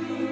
you.